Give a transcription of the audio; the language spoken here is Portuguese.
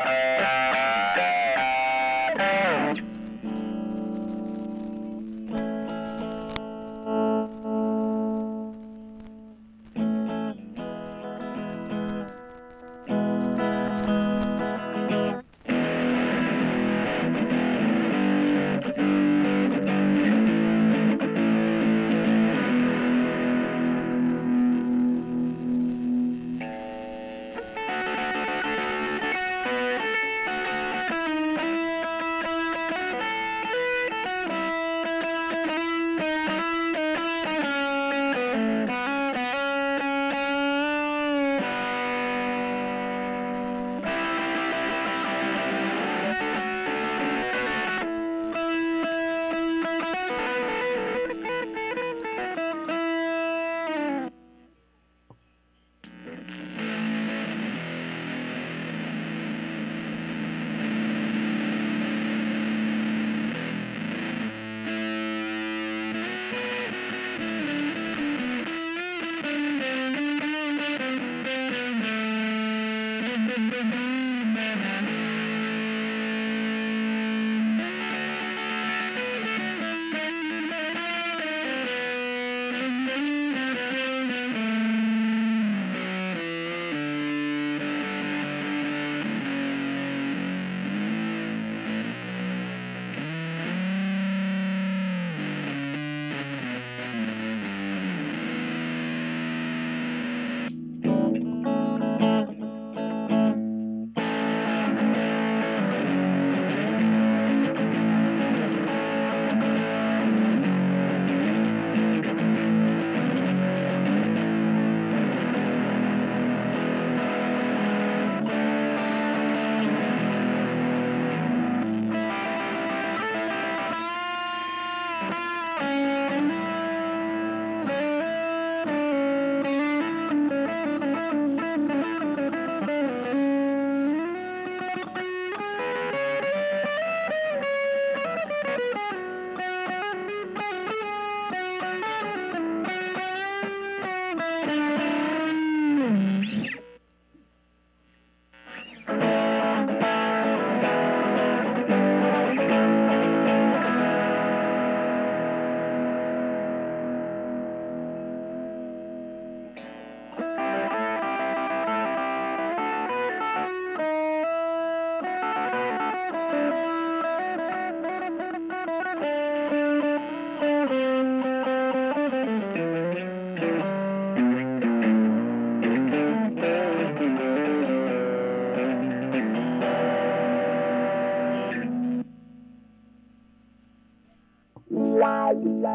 Música